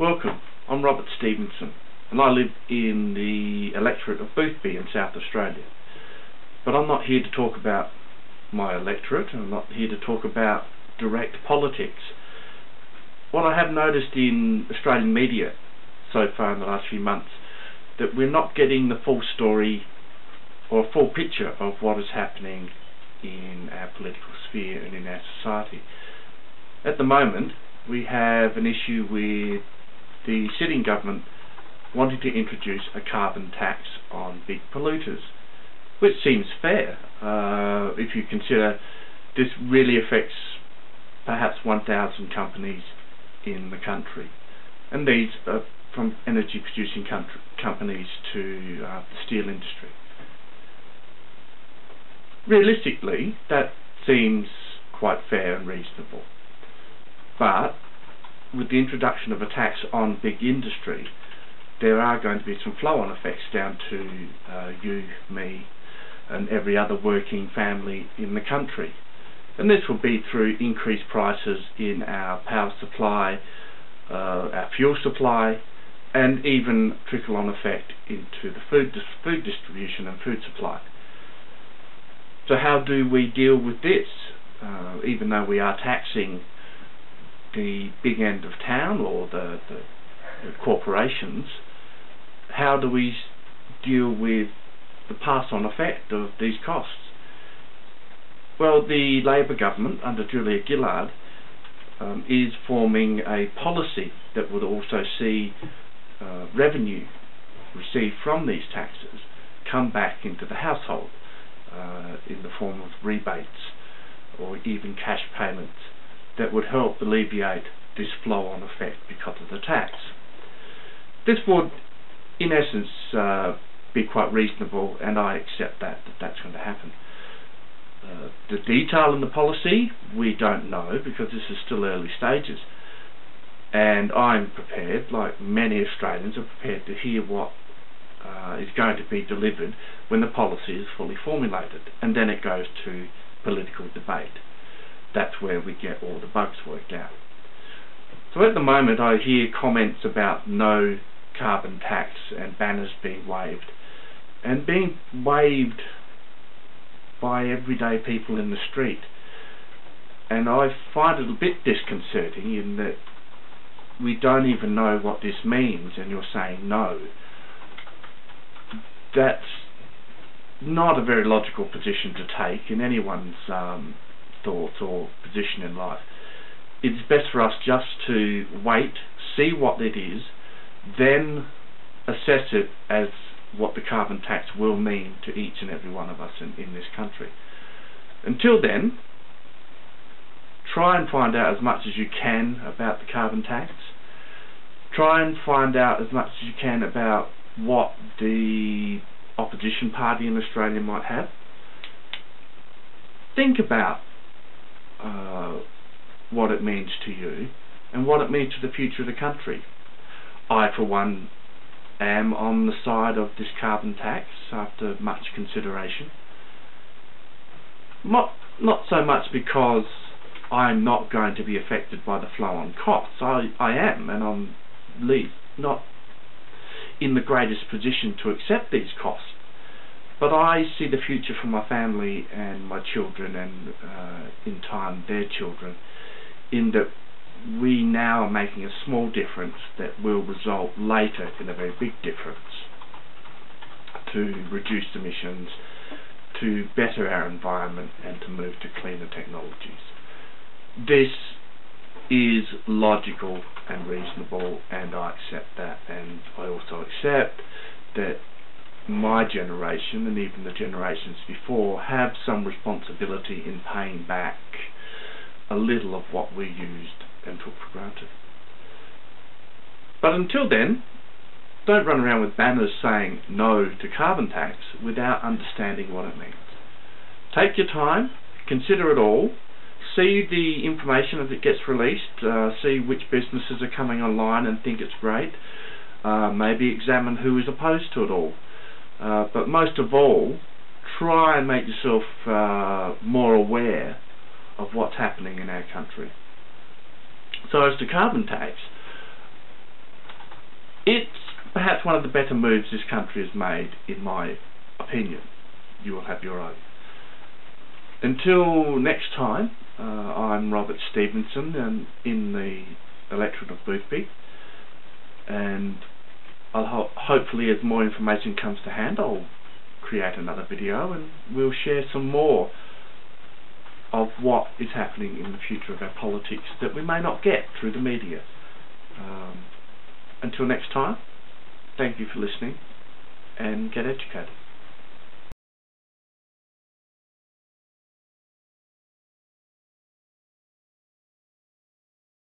Welcome, I'm Robert Stevenson and I live in the electorate of Boothby in South Australia. But I'm not here to talk about my electorate, I'm not here to talk about direct politics. What I have noticed in Australian media so far in the last few months that we're not getting the full story or full picture of what is happening in our political sphere and in our society. At the moment, we have an issue with the sitting government wanting to introduce a carbon tax on big polluters, which seems fair uh, if you consider this really affects perhaps 1,000 companies in the country. And these are from energy producing companies to uh, the steel industry. Realistically, that seems quite fair and reasonable. But with the introduction of a tax on big industry, there are going to be some flow-on effects down to uh, you, me, and every other working family in the country. And this will be through increased prices in our power supply, uh, our fuel supply, and even trickle-on effect into the food, dis food distribution and food supply. So how do we deal with this? Uh, even though we are taxing the big end of town or the, the, corporations, how do we deal with the pass-on effect of these costs? Well, the Labor government under Julia Gillard um, is forming a policy that would also see uh, revenue received from these taxes come back into the household uh, in the form of rebates or even cash payments that would help alleviate this flow-on effect because of the tax. This would, in essence, uh, be quite reasonable, and I accept that, that that's going to happen. Uh, the detail in the policy, we don't know, because this is still early stages. And I'm prepared, like many Australians are prepared to hear what uh, is going to be delivered when the policy is fully formulated. And then it goes to political debate that's where we get all the bugs worked out. So at the moment I hear comments about no carbon tax and banners being waved and being waved by everyday people in the street. And I find it a bit disconcerting in that we don't even know what this means and you're saying no. That's not a very logical position to take in anyone's um, thoughts or position in life. It's best for us just to wait, see what it is, then assess it as what the carbon tax will mean to each and every one of us in, in this country. Until then, try and find out as much as you can about the carbon tax. Try and find out as much as you can about what the opposition party in Australia might have. Think about what it means to you and what it means to the future of the country. I, for one, am on the side of this carbon tax after much consideration. Not, not so much because I'm not going to be affected by the flow-on costs. I, I am, and I'm least not in the greatest position to accept these costs. But I see the future for my family and my children and uh, in time their children in that we now are making a small difference that will result later in a very big difference to reduce emissions, to better our environment and to move to cleaner technologies. This is logical and reasonable and I accept that and I also accept that my generation and even the generations before have some responsibility in paying back a little of what we used and took for granted. But until then, don't run around with banners saying no to carbon tax without understanding what it means. Take your time, consider it all, see the information as it gets released, uh, see which businesses are coming online and think it's great, uh, maybe examine who is opposed to it all. Uh, but most of all, try and make yourself uh, more aware of what's happening in our country. So as to carbon tax, it's perhaps one of the better moves this country has made, in my opinion. You will have your own. Until next time, uh, I'm Robert Stevenson and in the electorate of Boothby and I'll ho hopefully as more information comes to hand I'll create another video and we'll share some more of what is happening in the future of our politics that we may not get through the media. Um, until next time, thank you for listening and get educated.